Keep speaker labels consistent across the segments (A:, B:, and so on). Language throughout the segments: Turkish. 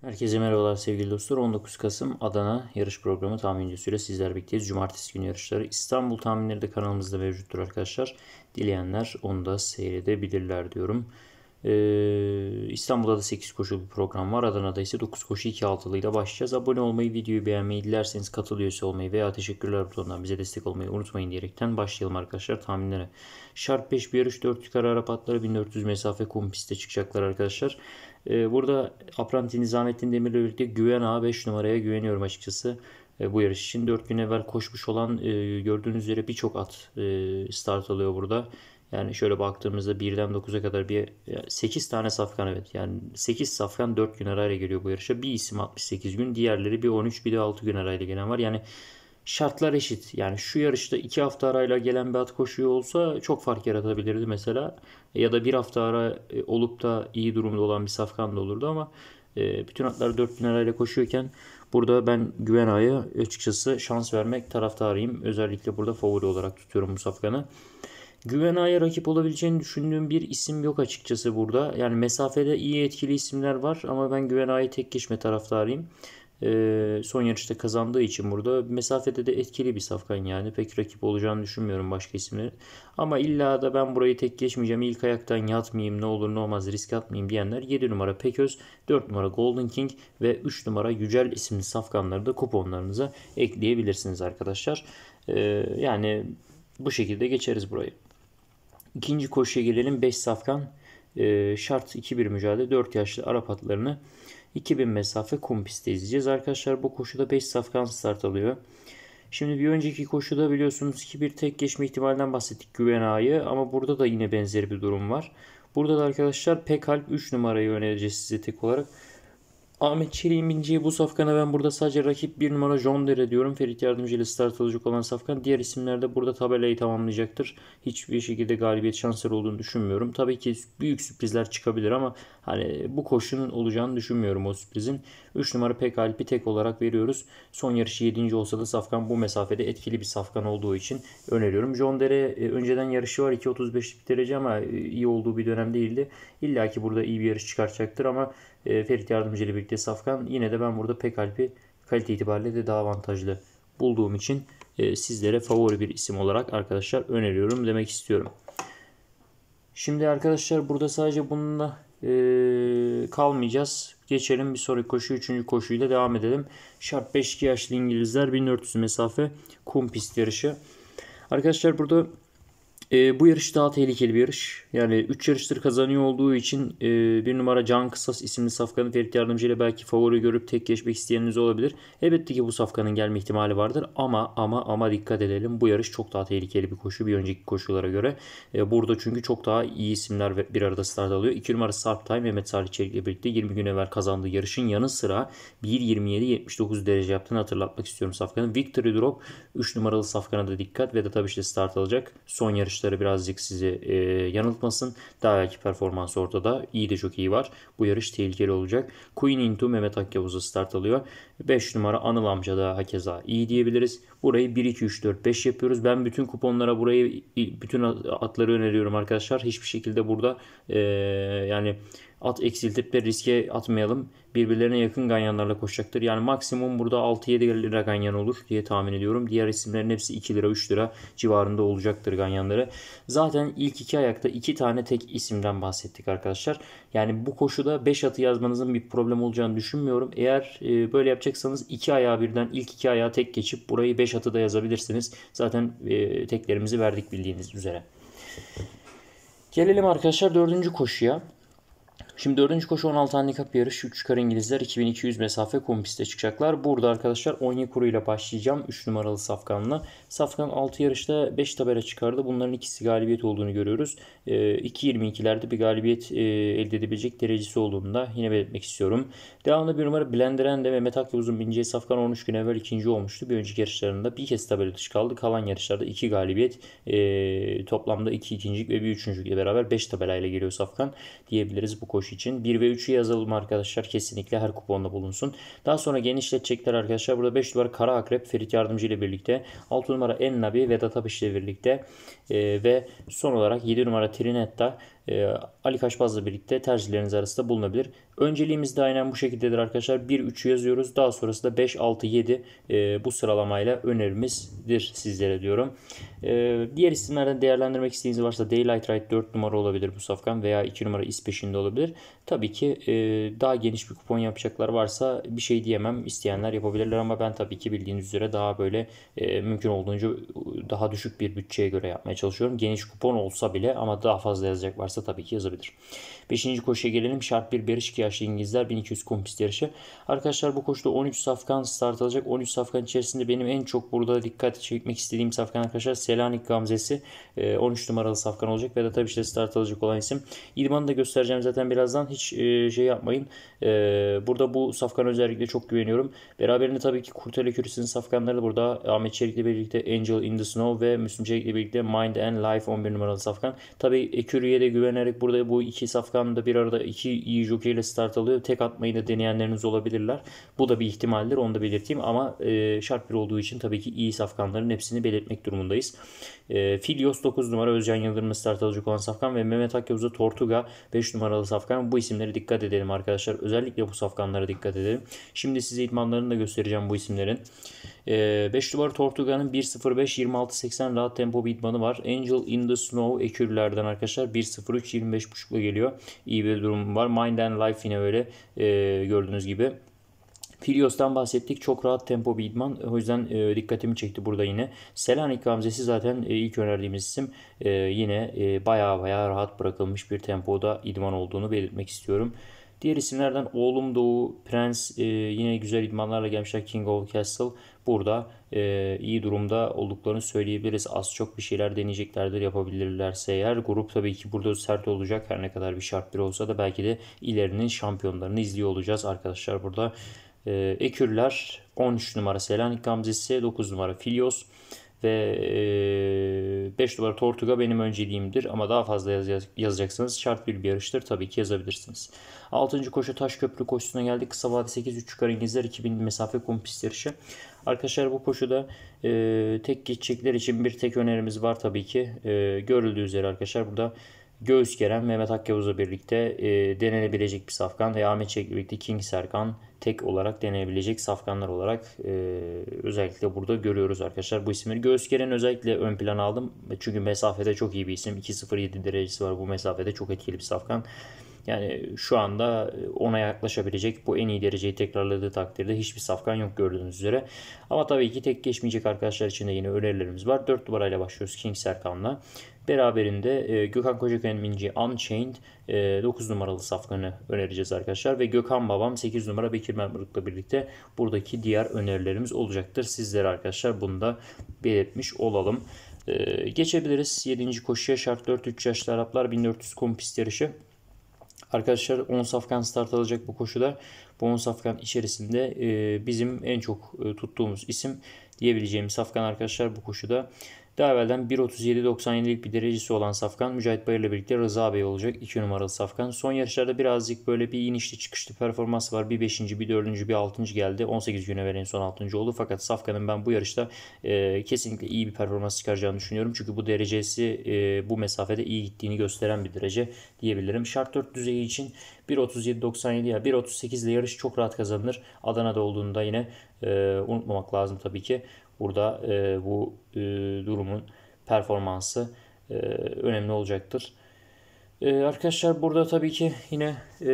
A: Herkese merhabalar sevgili dostlar. 19 Kasım Adana yarış programı tahmincisiyle sizler birlikteyiz. Cumartesi günü yarışları. İstanbul tahminleri de kanalımızda mevcuttur arkadaşlar. Dileyenler onu da seyredebilirler diyorum. Ee, İstanbul'da da 8 koşulu bir program var. Adana'da ise 9 koşu 2 altılı ile başlayacağız. Abone olmayı, videoyu beğenmeyi, dilerseniz katılıyorsa olmayı veya teşekkürler butonundan bize destek olmayı unutmayın diyerekten başlayalım arkadaşlar tahminlere. Şart 5 bir yarış 4 yukarı Arap atları 1400 mesafe kum pistte çıkacaklar arkadaşlar. Ee, burada Apranti Nizamettin Demir'le birlikte Güven A 5 numaraya güveniyorum açıkçası. Ee, bu yarış için 4 gün evvel koşmuş olan e, gördüğünüz üzere birçok at e, start alıyor burada. Yani şöyle baktığımızda 1'den 9'a kadar bir 8 tane safkan evet. Yani 8 safkan 4 gün arayla geliyor bu yarışa. Bir isim 68 gün. Diğerleri bir 13 bir de 6 gün arayla gelen var. Yani şartlar eşit. Yani şu yarışta 2 hafta arayla gelen bir at koşuyor olsa çok fark yaratabilirdi mesela. Ya da bir hafta ara e, olup da iyi durumda olan bir safkan da olurdu ama e, bütün atlar 4 gün arayla koşuyorken burada ben Güven Ağa'ya açıkçası şans vermek taraftarıyım. Özellikle burada favori olarak tutuyorum bu safkanı. Güven Ağa'ya rakip olabileceğini düşündüğüm bir isim yok açıkçası burada. Yani mesafede iyi etkili isimler var ama ben Güven Ağa'yı tek geçme taraftarıyım. Ee, son yarışta kazandığı için burada mesafede de etkili bir safkan yani pek rakip olacağını düşünmüyorum başka isimleri. Ama illa da ben burayı tek geçmeyeceğim ilk ayaktan yatmayayım ne olur ne olmaz risk atmayayım diyenler 7 numara Peköz, 4 numara Golden King ve 3 numara Yücel isimli safkanları da kuponlarınıza ekleyebilirsiniz arkadaşlar. Ee, yani bu şekilde geçeriz burayı. İkinci koşuya gelelim. 5 safkan e, şart 2-1 mücadele 4 yaşlı Arap atlarını 2000 mesafe kum pistte izleyeceğiz. Arkadaşlar bu koşuda 5 safkan start alıyor. Şimdi bir önceki koşuda biliyorsunuz ki bir tek geçme ihtimalinden bahsettik Güven Ağa'yı ama burada da yine benzeri bir durum var. Burada da arkadaşlar Pekalp 3 numarayı önereceğiz size tek olarak. Ahmet Çelik'in bineceği bu safkana ben burada sadece rakip bir numara John Dere diyorum. Ferit Yardımcı ile start alacak olan safkan. Diğer isimler de burada tabelayı tamamlayacaktır. Hiçbir şekilde galibiyet şansları olduğunu düşünmüyorum. Tabii ki büyük sürprizler çıkabilir ama hani bu koşunun olacağını düşünmüyorum o sürprizin. 3 numara Pekalp'i tek olarak veriyoruz. Son yarışı 7. olsa da safkan bu mesafede etkili bir safkan olduğu için öneriyorum. John Dere e, önceden yarışı var 2.35'lik derece ama e, iyi olduğu bir dönem değildi. İlla ki burada iyi bir yarış çıkartacaktır ama e, Ferit Yardımcı ile birlikte Safkan. Yine de ben burada Pekalp'i kalite itibariyle de daha avantajlı bulduğum için e, sizlere favori bir isim olarak arkadaşlar öneriyorum demek istiyorum. Şimdi arkadaşlar burada sadece bununla e, kalmayacağız. Geçelim bir sonraki koşu. Üçüncü koşuyla devam edelim. Şart 5 yaşlı İngilizler 1400 mesafe kum pist yarışı. Arkadaşlar burada e, bu yarış daha tehlikeli bir yarış. Yani 3 yarıştır kazanıyor olduğu için e, bir numara Can Kısas isimli safkanın Ferit Yardımcı ile belki favori görüp tek geçmek isteyeniniz olabilir. Elbette ki bu safkanın gelme ihtimali vardır ama ama ama dikkat edelim. Bu yarış çok daha tehlikeli bir koşu bir önceki koşulara göre. E, burada çünkü çok daha iyi isimler bir arada start alıyor. 2 numara Sarp Time Mehmet Salih Çelik ile birlikte 20 gün evvel kazandığı yarışın yanı sıra 1.27-79 derece yaptığını hatırlatmak istiyorum safkanın. Victory Drop 3 numaralı safkana da dikkat ve de tabii işte start alacak. Son yarış yarışları birazcık sizi e, yanıltmasın. Daha belki performans ortada. İyi de çok iyi var. Bu yarış tehlikeli olacak. Queen Into Mehmet Akyavuz'a start alıyor. 5 numara Anıl amca da hakeza iyi diyebiliriz. Burayı 1, 2, 3, 4, 5 yapıyoruz. Ben bütün kuponlara burayı bütün atları öneriyorum arkadaşlar. Hiçbir şekilde burada e, yani at eksiltip de riske atmayalım. Birbirlerine yakın ganyanlarla koşacaktır. Yani maksimum burada 6-7 lira ganyan olur diye tahmin ediyorum. Diğer isimlerin hepsi 2 lira 3 lira civarında olacaktır ganyanları. Zaten ilk iki ayakta iki tane tek isimden bahsettik arkadaşlar. Yani bu koşuda 5 atı yazmanızın bir problem olacağını düşünmüyorum. Eğer e, böyle yapacaksanız iki ayağı birden ilk iki ayağı tek geçip burayı 5 atı da yazabilirsiniz. Zaten e, teklerimizi verdik bildiğiniz üzere. Gelelim arkadaşlar dördüncü koşuya. Şimdi dördüncü koşu 16 handikap yarış. 3 çıkar İngilizler 2200 mesafe kompiste çıkacaklar. Burada arkadaşlar Onyekuru ile başlayacağım. 3 numaralı Safkan'la. Safkan 6 yarışta 5 tabela çıkardı. Bunların ikisi galibiyet olduğunu görüyoruz. 2.22'lerde bir galibiyet elde edebilecek derecesi olduğunu da yine belirtmek istiyorum. Devamlı bir numara Blender'en de Mehmet Akyavuz'un bineceği Safkan 13 gün evvel ikinci olmuştu. Bir önceki yarışlarında bir kez tabela dışı kaldı. Kalan yarışlarda 2 galibiyet toplamda 2 ikincilik ve bir üçüncülükle beraber 5 tabelayla geliyor Safkan diyebiliriz bu koşu koşu için. 1 ve 3'ü yazalım arkadaşlar. Kesinlikle her kuponda bulunsun. Daha sonra genişletecekler arkadaşlar. Burada 5 numara Kara Akrep Ferit Yardımcı ile birlikte. 6 numara Ennabi Vedat Apış ile birlikte. E, ve son olarak 7 numara Trinetta Ali Kaşbaz'la birlikte tercihleriniz arasında bulunabilir. Önceliğimiz de aynen bu şekildedir arkadaşlar. 1-3 yazıyoruz. Daha sonrasında 5-6-7 e, bu sıralamayla önerimizdir sizlere diyorum. E, diğer isimlerden değerlendirmek istediğiniz varsa Daylight Ride 4 numara olabilir bu safkan veya 2 numara İspeşinde olabilir. Tabii ki e, daha geniş bir kupon yapacaklar varsa bir şey diyemem. İsteyenler yapabilirler ama ben tabii ki bildiğiniz üzere daha böyle mümkün olduğunca daha düşük bir bütçeye göre yapmaya çalışıyorum. Geniş kupon olsa bile ama daha fazla yazacak varsa tabii ki yazabilir. Beşinci koşuya gelelim. Şart bir yarış 2 yaşlı İngilizler 1200 kompist yarışı. Arkadaşlar bu koşuda 13 safkan start alacak. 13 safkan içerisinde benim en çok burada dikkat çekmek istediğim safkan arkadaşlar Selanik Gamzesi 13 numaralı safkan olacak ve de tabii işte start alacak olan isim. İdmanı da göstereceğim zaten birazdan. Hiç şey yapmayın. Burada bu safkan özellikle çok güveniyorum. Beraberinde tabii ki Kurtele Kürüs'ün safkanları burada Ahmet Çelik'le birlikte Angel in the Snow ve Müslüm Çelik'le birlikte Mind and Life 11 numaralı safkan. Tabii Ekürü'ye de güvenerek burada bu iki safkan da bir arada iki iyi jockey ile start alıyor. Tek atmayı da deneyenleriniz olabilirler. Bu da bir ihtimaldir. Onu da belirteyim ama e, şart bir olduğu için tabii ki iyi safkanların hepsini belirtmek durumundayız. E, Filios 9 numara Özcan Yıldırım'ın start alacak olan safkan ve Mehmet Akyavuz'a Tortuga 5 numaralı safkan. Bu isimlere dikkat edelim arkadaşlar. Özellikle bu safkanlara dikkat edelim. Şimdi size idmanlarını da göstereceğim bu isimlerin. 5 numara Tortuga'nın 1.05-26.80 rahat tempo bir idmanı var. Angel in the Snow ekürlerden arkadaşlar 1.03-25.5'la geliyor. İyi bir durum var. Mind and Life yine öyle e, gördüğünüz gibi. Filios'tan bahsettik. Çok rahat tempo bir idman. O yüzden e, dikkatimi çekti burada yine. Selanik Gamzesi zaten e, ilk önerdiğimiz isim. E, yine e, baya baya rahat bırakılmış bir tempoda idman olduğunu belirtmek istiyorum. Diğer isimlerden Oğlum Doğu, Prens e, yine güzel idmanlarla gelmişler. King of Castle burada e, iyi durumda olduklarını söyleyebiliriz. Az çok bir şeyler deneyeceklerdir yapabilirlerse eğer. Grup tabii ki burada sert olacak. Her ne kadar bir şart bir olsa da belki de ilerinin şampiyonlarını izliyor olacağız arkadaşlar burada. E, Ekürler 13 numara Selanik Gamzesi, 9 numara Filios ve 5 e, numara Tortuga benim önceliğimdir ama daha fazla yaz, yazacaksanız şart bir bir yarıştır tabii ki yazabilirsiniz. 6. koşu taş köprü koşusuna geldik. Kısa vade 8 3 yukarı İngilizler 2000 mesafe kum yarışı. Arkadaşlar bu koşuda e, tek geçecekler için bir tek önerimiz var tabii ki. E, görüldüğü üzere arkadaşlar burada Göğüs Geren, Mehmet Akyavuz'la birlikte e, denenebilecek bir safkan ve Ahmet Çelik'le birlikte King Serkan tek olarak denenebilecek safkanlar olarak e, özellikle burada görüyoruz arkadaşlar bu isimleri. Göğüs Geren özellikle ön plan aldım. Çünkü mesafede çok iyi bir isim. 2.07 derecesi var bu mesafede çok etkili bir safkan. Yani şu anda ona yaklaşabilecek bu en iyi dereceyi tekrarladığı takdirde hiçbir safkan yok gördüğünüz üzere. Ama tabii ki tek geçmeyecek arkadaşlar için de yine önerilerimiz var. 4 numarayla başlıyoruz King Serkan'la. Beraberinde e, Gökhan Kocakay'ın Minci Unchained e, 9 numaralı safkanı önereceğiz arkadaşlar. Ve Gökhan Babam 8 numara Bekir Mermuruk'la birlikte buradaki diğer önerilerimiz olacaktır. Sizlere arkadaşlar bunu da belirtmiş olalım. E, geçebiliriz 7. koşuya şart 4 3 yaşlı Araplar 1400 kompist yarışı. Arkadaşlar 10 safkan start alacak bu koşuda. Bu 10 safkan içerisinde e, bizim en çok e, tuttuğumuz isim diyebileceğimiz safkan arkadaşlar bu koşuda. Daha evvelden 1.37.97'lik bir derecesi olan Safkan Mücahit Bayır ile birlikte Rıza Bey olacak. 2 numaralı Safkan. Son yarışlarda birazcık böyle bir inişli çıkışlı performans var. Bir 5. bir 4. bir 6. geldi. 18 güne veren son 6. oldu. Fakat Safkan'ın ben bu yarışta e, kesinlikle iyi bir performans çıkaracağını düşünüyorum. Çünkü bu derecesi e, bu mesafede iyi gittiğini gösteren bir derece diyebilirim. Şart 4 düzeyi için 1.37.97 ya 1.38 ile yarış çok rahat kazanılır. Adana'da olduğunda yine e, unutmamak lazım tabii ki. Burada e, bu e, durumun performansı e, önemli olacaktır. E, arkadaşlar burada tabii ki yine e,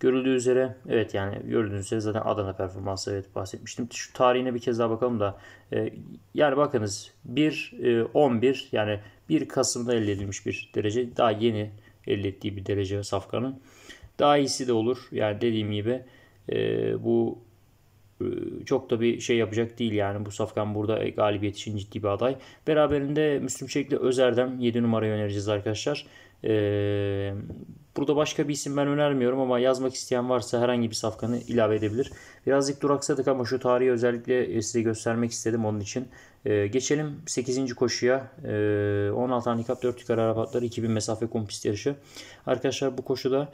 A: görüldüğü üzere evet yani gördüğünüz üzere zaten Adana performansı evet bahsetmiştim. Şu tarihine bir kez daha bakalım da e, yani bakınız 1 e, 11 yani 1 Kasım'da elde edilmiş bir derece daha yeni elde ettiği bir derece Safkan'ın. Daha iyisi de olur. Yani dediğim gibi e, bu çok da bir şey yapacak değil yani bu Safkan burada galibiyet için ciddi bir aday. Beraberinde Müslüm Çelik'le Özer'den 7 numarayı önereceğiz arkadaşlar. Ee, burada başka bir isim ben önermiyorum ama yazmak isteyen varsa herhangi bir safkanı ilave edebilir. Birazcık duraksadık ama şu tarihi özellikle size göstermek istedim onun için. Ee, geçelim 8. koşuya. Ee, 16 handikap 4 yukarı Arap atları 2000 mesafe kum pist yarışı. Arkadaşlar bu koşuda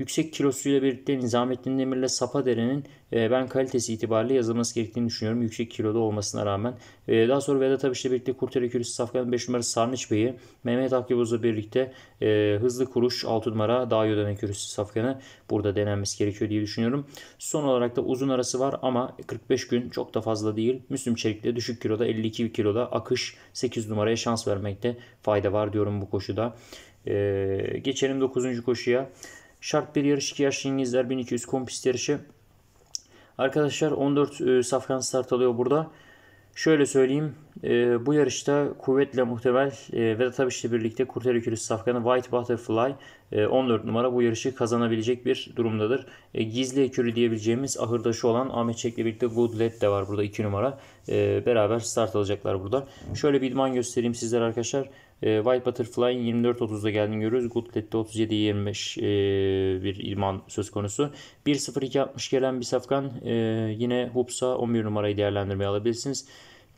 A: yüksek kilosuyla birlikte Nizamettin Demir'le Sapadere'nin e, ben kalitesi itibariyle yazılması gerektiğini düşünüyorum. Yüksek kiloda olmasına rağmen. E, daha sonra Vedat Abiş'le birlikte Kurteri Kürüsü Safkan 5 numara Sarnıç Bey'i, Mehmet Akyavuz'la birlikte e, Hızlı Kuruş 6 numara Dağ Yodan Kürüsü Safkan'ı burada denenmesi gerekiyor diye düşünüyorum. Son olarak da uzun arası var ama 45 gün çok da fazla değil. Müslüm Çelik'te düşük kiloda 52 kiloda akış 8 numaraya şans vermekte fayda var diyorum bu koşuda. Ee, geçelim 9. koşuya. Şart bir yarış 2 yaşlı İngilizler 1200 kompist yarışı. Arkadaşlar 14 e, safkan start alıyor burada. Şöyle söyleyeyim. E, bu yarışta kuvvetle muhtemel e, Vedat Abiş'le birlikte Kurtarı Kürüs safkanı White Butterfly e, 14 numara bu yarışı kazanabilecek bir durumdadır. E, gizli ekürü diyebileceğimiz ahırdaşı olan Ahmet Çek'le birlikte Good Led de var burada 2 numara. E, beraber start alacaklar burada. Şöyle bir idman göstereyim sizlere arkadaşlar. E, White Butterfly'in 24.30'da geldiğini görüyoruz. Goodlet'te 37-25 e, bir idman söz konusu. 1.02.60 gelen bir safkan e, yine Hups'a 11 numarayı değerlendirmeye alabilirsiniz.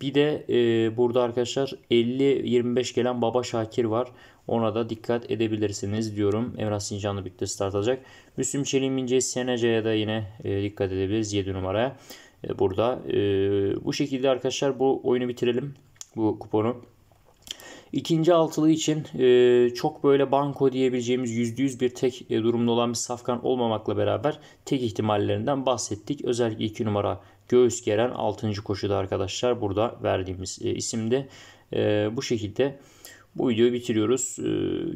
A: Bir de e, burada arkadaşlar 50-25 gelen Baba Şakir var. Ona da dikkat edebilirsiniz diyorum. Emrah Sincan'la birlikte start alacak. Müslüm Çelik'in bineceği Seneca'ya da yine e, dikkat edebiliriz 7 numaraya. E, burada e, bu şekilde arkadaşlar bu oyunu bitirelim. Bu kuponu. İkinci altılı için e, çok böyle banko diyebileceğimiz %100 bir tek e, durumda olan bir safkan olmamakla beraber tek ihtimallerinden bahsettik. Özellikle 2 numara göğüs geren 6. koşuda arkadaşlar burada verdiğimiz e, isimde. E, bu şekilde bu videoyu bitiriyoruz. E,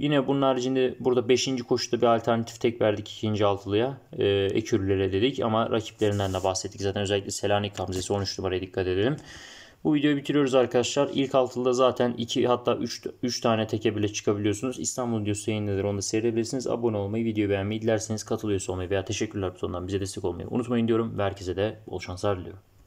A: yine bunun haricinde burada 5. koşuda bir alternatif tek verdik ikinci altılıya. E, ekürlere dedik ama rakiplerinden de bahsettik. Zaten özellikle Selanik Hamzesi 13 numaraya dikkat edelim. Bu videoyu bitiriyoruz arkadaşlar. İlk altılıda zaten 2 hatta 3 3 tane teke bile çıkabiliyorsunuz. İstanbul videosu yayınlanır. Onu da seyredebilirsiniz. Abone olmayı, videoyu beğenmeyi, dilerseniz katılıyorsa olmayı veya teşekkürler butonundan bize destek olmayı unutmayın diyorum. Ve herkese de bol şanslar diliyorum.